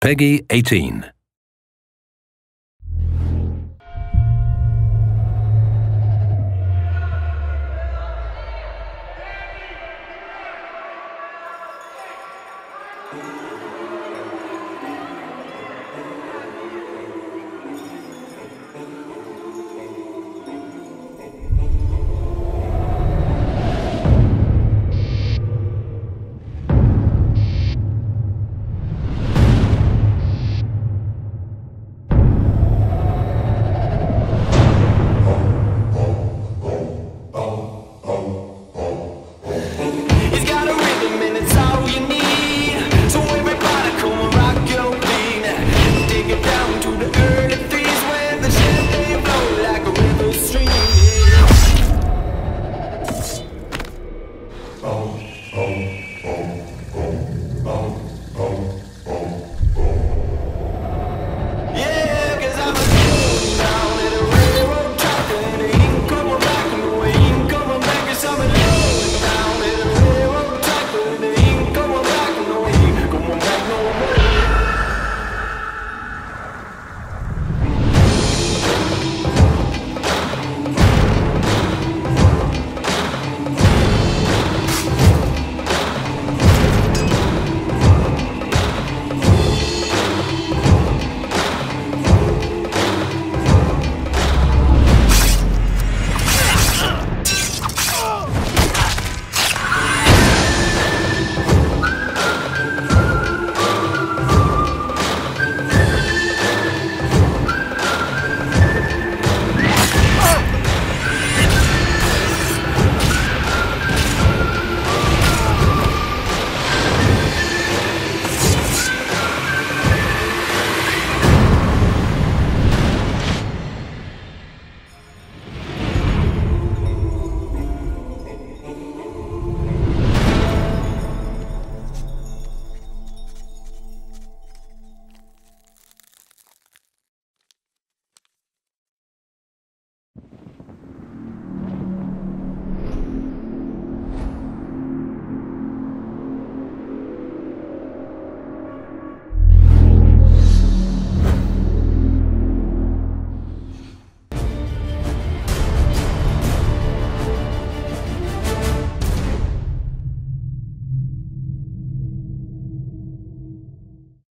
Peggy 18. oh, oh.